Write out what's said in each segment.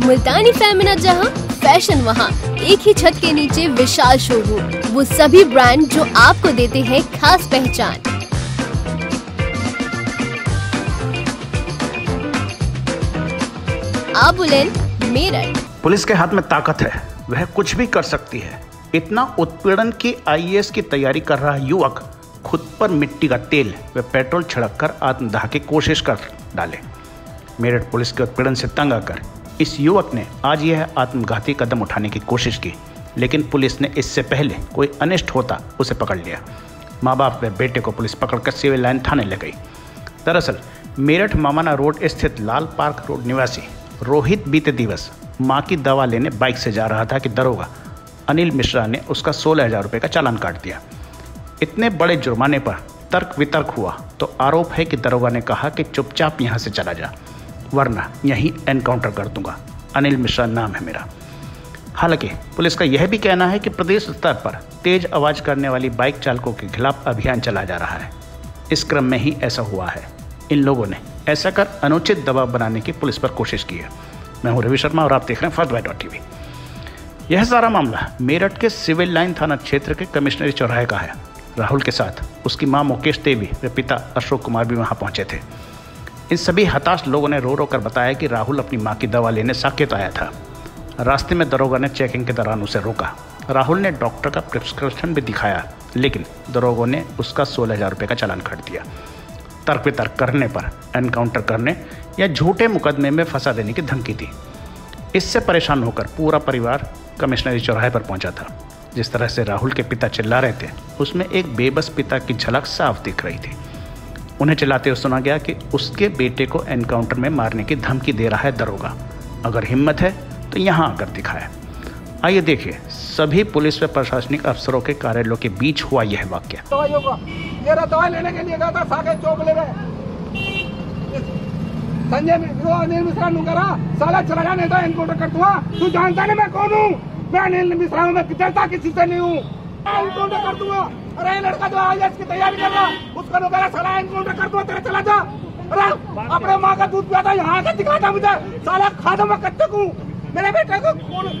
मुल्तानी फेमिना जहाँ फ़ैशन वहाँ एक ही छत के नीचे विशाल शोरूम वो सभी ब्रांड जो आपको देते हैं खास पहचान। आबुलेन मेरठ। पुलिस के हाथ में ताकत है। वह कुछ भी कर सकती है। इतना उत्पीड़न की आईएएस की तैयारी कर रहा युवक खुद पर मिट्टी का तेल व पेट्रोल छिड़क कर आत्मदाह की कोशिश कर डाले। मेरठ पुलिस के उत्पीड़न से तंग आकर इस युवक ने आज यह आत्मघाती कदम उठाने की कोशिश की, लेकिन पुलिस ने इससे पहले कोई अनिष्ट होता उसे पकड़ लिया। माँ बाप व बेटे को पुलिस पकड़कर सिविल लाइन थाने ले गई। दरअसल, मेरठ मामाना रोड स्थित लाल पार्क रोड निवासी रोहित बीते दिवस माँ की दवा लेने बाइक से जा रहा था कि दरोगा अनिल मिश्रा ने उसका सोलह हज़ार रुपये का चालान काट दिया। इतने बड़े जुर्माने पर तर्क वितर्क हुआ तो आरोप है कि दरोगा ने कहा कि चुपचाप यहाँ से चला जा। वरना यहीं एनकाउंटर कर दूँगा। अनिल मिश्रा नाम है मेरा। हालाँकि, पुलिस का यह भी कहना है कि प्रदेश स्तर पर तेज आवाज़ करने वाली बाइक चालकों के खिलाफ अभियान चला जा रहा है। इस क्रम में ही ऐसा हुआ है। इन लोगों ने ऐसा कर अनुचित दबाव बनाने की पुलिस पर कोशिश की है। मैं हूँ रवि शर्मा और आप देख रहे हैं फ़र्स्ट डॉट टीवी। यह सारा मामला मेरठ के सिविल लाइन थाना क्षेत्र के कमिश्नरी चौराहे का है। राहुल के साथ उसकी माँ मुकेश देवी व पिता अशोक कुमार भी वहाँ पहुँचे थे। इन सभी हताश लोगों ने रो रो कर बताया कि राहुल अपनी माँ की दवा लेने साकेत आया था। रास्ते में दरोगा ने चेकिंग के दौरान उसे रोका। राहुल ने डॉक्टर का प्रिस्क्रिप्शन भी दिखाया, लेकिन दरोगों ने उसका सोलह हज़ार रुपये का चालान काट दिया। तर्क वितर्क करने पर, एनकाउंटर करने या झूठे मुकदमे में फंसा देने की धमकी दी। इससे परेशान होकर पूरा परिवार कमिश्नरी चौराहे पर पहुँचा था। जिस तरह से राहुल के पिता चिल्ला रहे थे, उसमें एक बेबस पिता की झलक साफ़ दिख रही थी। उन्हें चिल्लाते हुए सुना गया कि उसके बेटे को एनकाउंटर में मारने की धमकी दे रहा है दरोगा। अगर हिम्मत है तो यहाँ आकर दिखाए। आइए देखिए, सभी पुलिस व प्रशासनिक अफसरों के कार्यालयों के बीच हुआ यह वाक्य। गया संजय मिश्रा नु साला चला तो एनकाउंटर कर दूँगा। तू जानता नहीं मैं कौन हूँ? मैं अनिल मिश्रा हूँ, मैं किसी से नहीं हूँ। एनकाउंटर कर दूँगा। अरे लड़का जो आई की तैयारी कर रहा उसका नु करा साला एनकाउंटर कर दूँगा तेरे चला जा। अरे अपने माँ का दूध पियाता यहाँ आके दिखाता मुझे। साला खा दो मैं कट्टे को मेरे बेटे को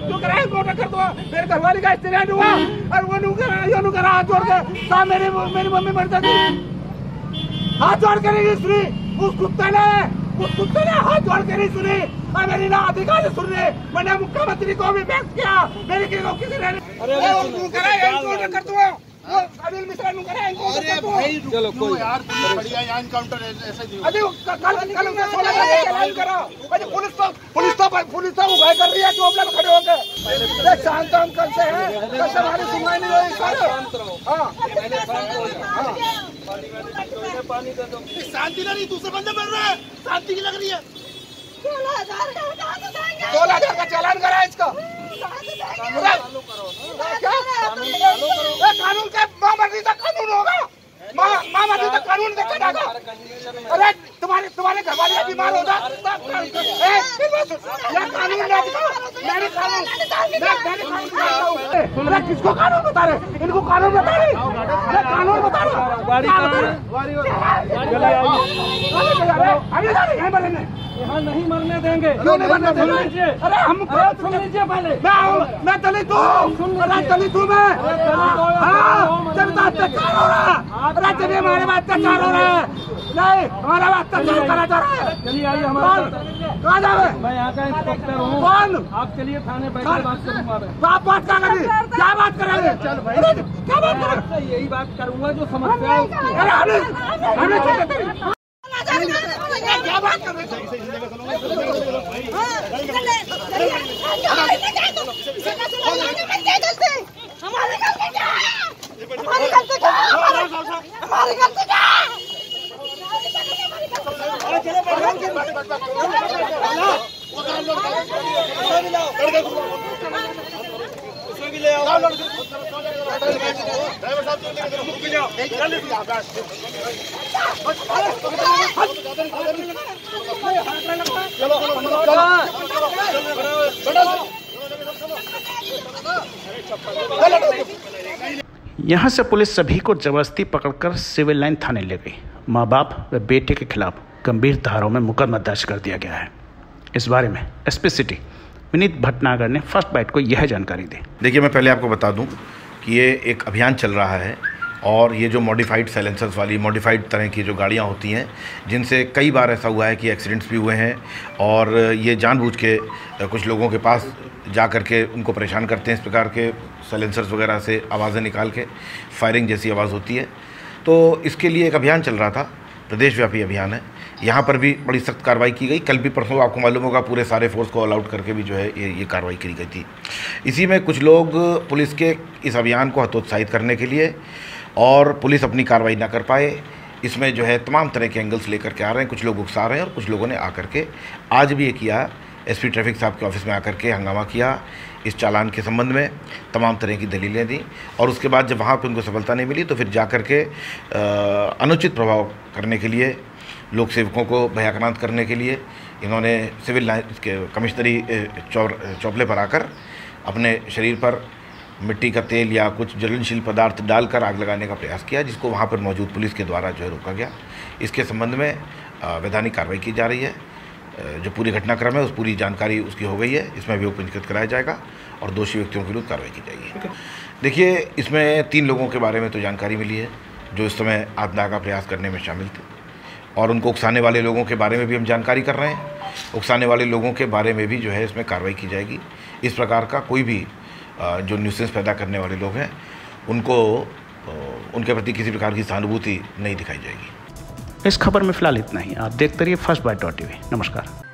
जो करा एनकाउंटर कर दूँगा मेरे घरवाली का एक्सीडेंट हुआ और वो नु करा यो नु करा हाथ जोड़ के सा मेरी मेरी मम्मी मर जाती। हाथ जोड़ के नहीं सुनी उस कुत्ते ने उस कुत्ते ने हाथ जोड़ के नहीं सुनी। और मेरी ना अधिकारी सुन रहे मैंने मुख्यमंत्री को भी व्यक्त किया मेरे किसी ने अरे वो करा एनकाउंटर कर दूँगा वो अनिल मिश्रा नु करा एनकाउंटर कर चलो कोई यार बढ़िया यहाँ एनकाउंटर ऐसे ही अरे कल कल उसने सोलह का चालान करा। अरे पुलिस तो पुलिस तो पुलिस तो उगाई कर रही है चौपला में खड़े होकर अरे शांत हम करते हैं। हमारी सुनवाई नहीं होगी सर। हाँ। शांति नहीं दूसरे बंदे मर रहे हैं। शांति की लग रही है। सोलह हज़ार का चालान करा है इसका अरे, क्या? ए, कानून का माँ मर्ज़ी तक कानून होगा माँ माँ मर्ज़ी तक कानून देखा जाएगा अरे तुम्हारे तुम्हारे घर वाले बीमार हो जाए मैं- किसको कानून बता रहे इनको कानून बता रहे कानून बता रहे हैं यहाँ नहीं मरने देंगे क्यों नहीं बनने देंगे? अरे हम सुन लीजिए पहले मैं हूँ मैं दलित हूँ अरे दलित हूँ मैं हाँ जब तो अत्याचार हो रहा है अरे जब हमारे में अत्याचार हो रहा है नहीं हमारा अत्याचार करा जा रहा है चलिए आइए हमारे कहाँ जावे मैं यहाँ का इंस्पेक्टर हूँ कौन आप चलिए थाने बैठ बात करूँगा मैं तो आप बात क्या करेंगे क्या बात करेंगे अरे, क्या बात करेंगे यही बात करूँगा जो समस्या है अरे क्या बात कर रहे हैं हमारी क्या है हमारी गलती क्या है हमारी गलती क्या है यहाँ से पुलिस सभी को ज़बरदस्ती पकड़कर सिविल लाइन थाने ले गई। माँ बाप व बेटे के खिलाफ। गंभीर धाराओं में मुकदमा दर्ज कर दिया गया है। इस बारे में एसपी सिटी विनीत भटनागर ने फ़र्स्ट बाइट को यह जानकारी दी। देखिए, मैं पहले आपको बता दूँ कि ये एक अभियान चल रहा है और ये जो मॉडिफाइड साइलेंसर्स वाली मॉडिफाइड तरह की जो गाड़ियाँ होती हैं, जिनसे कई बार ऐसा हुआ है कि एक्सीडेंट्स भी हुए हैं और ये जानबूझ के कुछ लोगों के पास जा कर के उनको परेशान करते हैं इस प्रकार के साइलेंसर्स वगैरह से आवाज़ें निकाल के फायरिंग जैसी आवाज़ होती है। तो इसके लिए एक अभियान चल रहा था प्रदेश व्यापी अभियान है। यहाँ पर भी बड़ी सख्त कार्रवाई की गई। कल भी परसों आपको मालूम होगा, पूरे सारे फोर्स को ऑल आउट करके भी जो है ये ये कार्रवाई की गई थी। इसी में कुछ लोग पुलिस के इस अभियान को हतोत्साहित करने के लिए और पुलिस अपनी कार्रवाई ना कर पाए, इसमें जो है तमाम तरह के एंगल्स लेकर के आ रहे हैं। कुछ लोग उकसा रहे हैं और कुछ लोगों ने आकर के आज भी ये किया। एसपी ट्रैफ़िक साहब के ऑफ़िस में आकर के हंगामा किया इस चालान के संबंध में, तमाम तरह की दलीलें दी और उसके बाद जब वहाँ पर उनको सफलता नहीं मिली तो फिर जा कर के अनुचित प्रभाव करने के लिए लोक सेवकों को भयाक्रांत करने के लिए इन्होंने सिविल लाइन के कमिश्नरी चौर चौपले पर आकर अपने शरीर पर मिट्टी का तेल या कुछ ज्वलनशील पदार्थ डालकर आग लगाने का प्रयास किया जिसको वहाँ पर मौजूद पुलिस के द्वारा जो है रोका गया। इसके संबंध में वैधानिक कार्रवाई की जा रही है। जो पूरी घटनाक्रम है उस पूरी जानकारी उसकी हो गई है। इसमें अभियोग पंजीकृत कराया जाएगा और दोषी व्यक्तियों के विरुद्ध कार्रवाई की जाएगी। देखिए इसमें तीन लोगों के बारे में तो जानकारी मिली है जो इस समय आत्मदाह का प्रयास करने में शामिल थे। और उनको उकसाने वाले लोगों के बारे में भी हम जानकारी कर रहे हैं। उकसाने वाले लोगों के बारे में भी जो है इसमें कार्रवाई की जाएगी। इस प्रकार का कोई भी जो न्यूसेंस पैदा करने वाले लोग हैं, उनको उनके प्रति किसी प्रकार की सहानुभूति नहीं दिखाई जाएगी। इस खबर में फ़िलहाल इतना ही। आप देखते रहिए फ़र्स्ट बाइट डॉट टीवी नमस्कार।